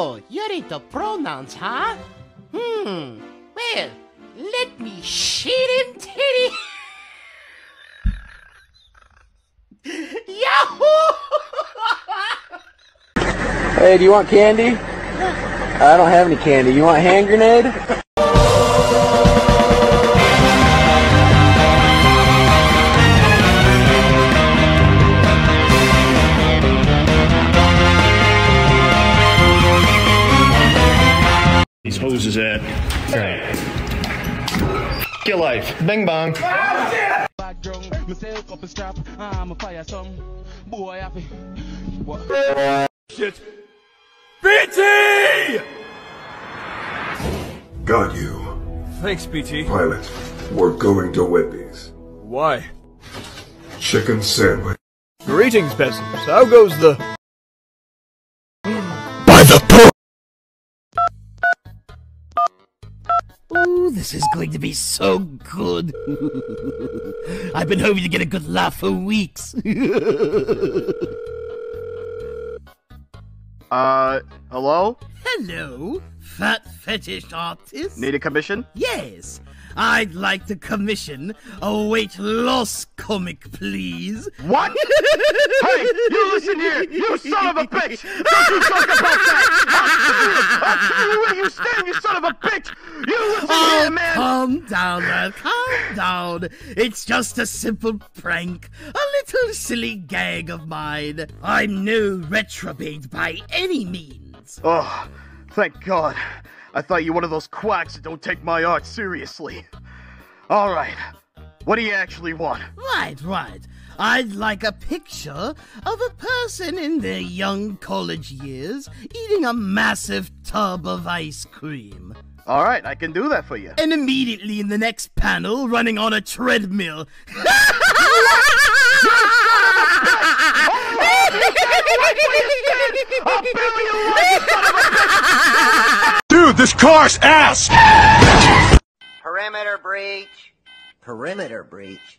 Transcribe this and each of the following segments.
Oh, you're into pronouns, huh? Hmm. Well, let me shit him titty. Yahoo! Hey, do you want candy? I don't have any candy. You want hand grenade? These hoses at. Get life. Bing bong. Back drunk, myself up a strap, I'm a fire some boy happy. What? Shit. Got you. Thanks, BT. Pilot, we're going to Whitby's. Why? Chicken sandwich. Greetings, peasants. How goes the. This is going to be so good. I've been hoping to get a good laugh for weeks. Uh, hello? Hello, fat fetish artist. Need a commission? Yes, I'd like to commission a weight loss comic, please. What? hey, you listen here, you son of a bitch! Don't you talk about that! I'll tell you where you stand, you son of a bitch! You listen Oh, here, man! calm down, man. Calm down. It's just a simple prank, a little silly gag of mine. I'm no retrobate by any means. Oh, thank God. I thought you were one of those quacks that don't take my art seriously. Alright, what do you actually want? Right, right. I'd like a picture of a person in their young college years eating a massive tub of ice cream. Alright, I can do that for you. And immediately in the next panel, running on a treadmill. Dude, this car's ass! Perimeter breach. Perimeter breach.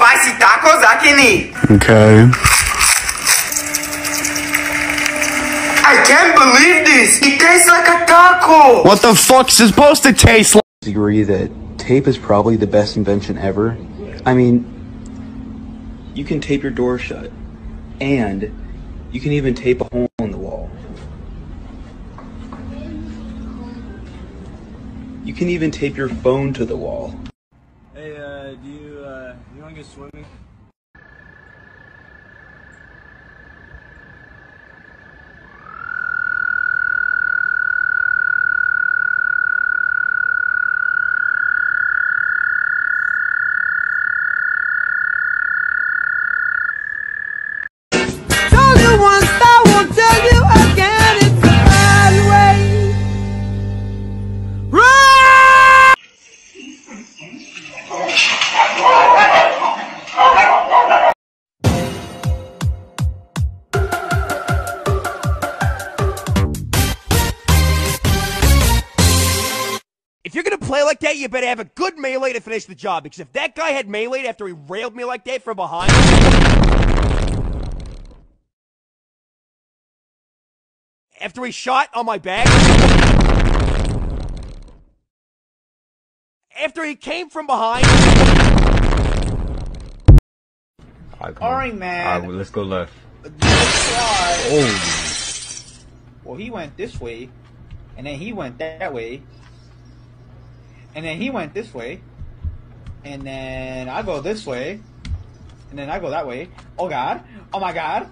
spicy tacos I can eat. Okay. I can't believe this. It tastes like a taco. What the fuck's it supposed to taste like? Agree that tape is probably the best invention ever. I mean, you can tape your door shut, and you can even tape a hole in the wall. You can even tape your phone to the wall. Hey, uh, do you, uh, you wanna go swimming? Play like that, you better have a good melee to finish the job. Because if that guy had melee after he railed me like that from behind. After he shot on my back. After he came from behind. Alright, man. Alright, let's go left. Let's. Oh. Well, he went this way. and then he went that way, and then he went this way, and then I go this way, and then I go that way. Oh God! Oh my God!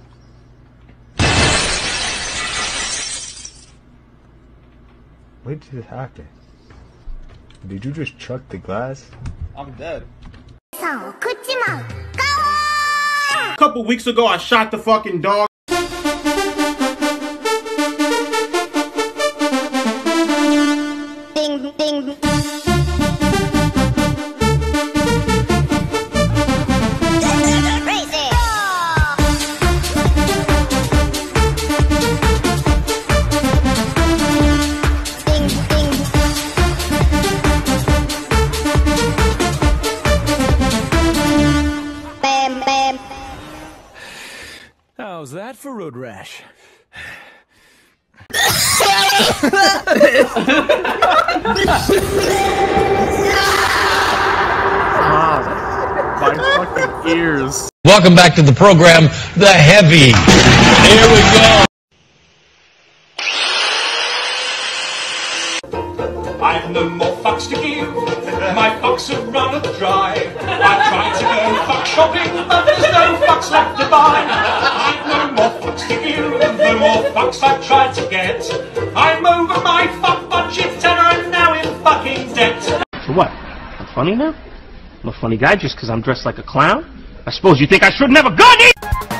What did this happen? Did you just chuck the glass? I'm dead. A couple weeks ago, I shot the fucking dog. That for road rash? My fucking ears. Welcome back to the program, The Heavy. Here we go. I've no more fucks to give. My fucks have run dry. I tried to go fuck shopping, but there's no fucks left to buy. The more fucks I've tried to get. I'm over my fuck budget and I'm now in fucking debt. So what? I'm funny now? I'm a funny guy just because I'm dressed like a clown? I suppose you think I shouldn't have a gun?